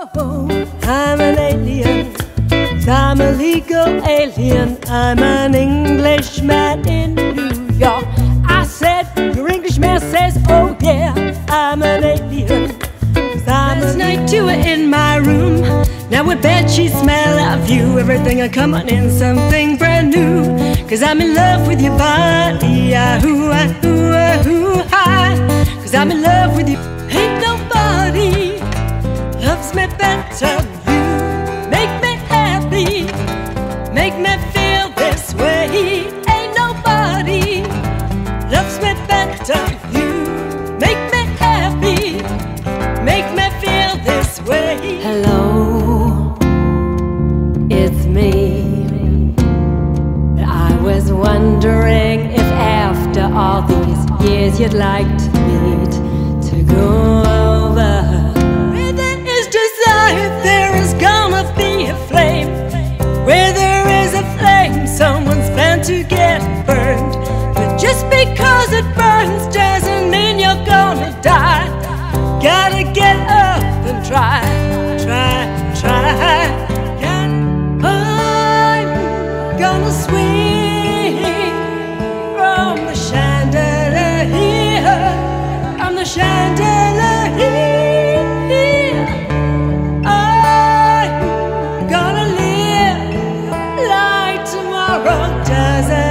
I'm an alien. I'm a legal alien. I'm an Englishman in New York. I said, your Englishman says, oh yeah, I'm an alien. Last night you were in my room. Now we bet she smell of you. Everything I come on in something brand new. Cause I'm in love with your body. Ah, ooh, ah, ooh, ah, ooh, ah. Cause I'm in love with you. Better. You make me happy. Make me feel this way. Ain't nobody loves me better. You make me happy. Make me feel this way. Hello, it's me. I was wondering if after all these years you'd like to meet to get burned. But just because it burns doesn't mean you're gonna die. Gotta get up and try, try, try. I'm gonna swing from the chandelier, from the chandelier. as